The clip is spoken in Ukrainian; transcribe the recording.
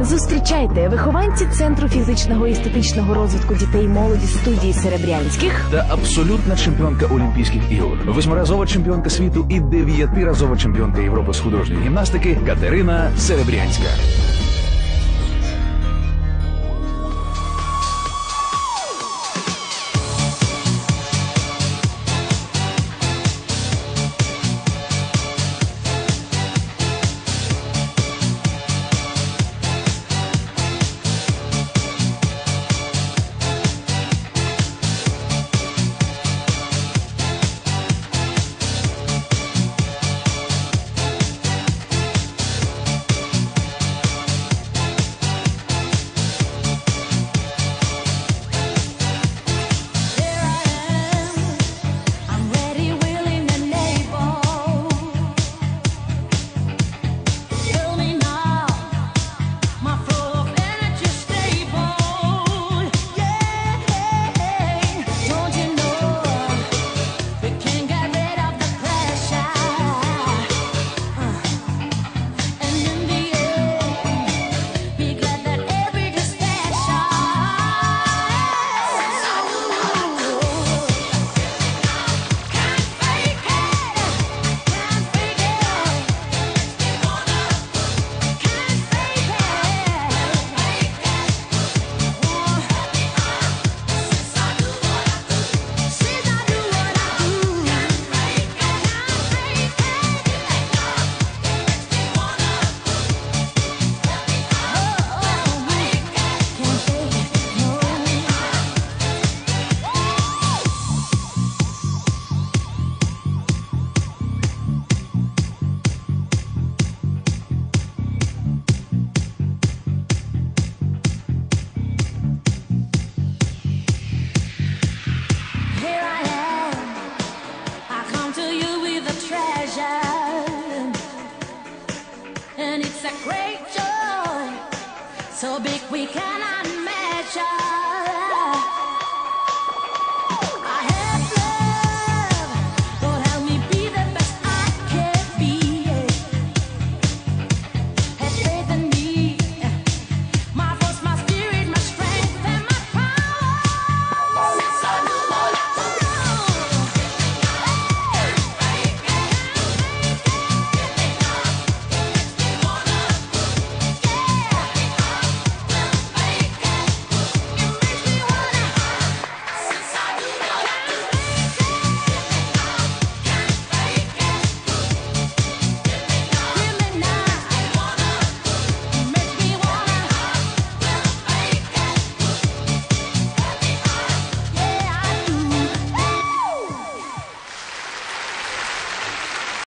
Зустрічайте вихованці центру фізичного і естетичного розвитку дітей і молоді студії серебрянських та абсолютна чемпіонка Олімпійських ігор, восьмиразова чемпіонка світу і дев'ятиразова чемпіонка Європи з художньої гімнастики Катерина Серебрянська. a great joy, so big we cannot measure.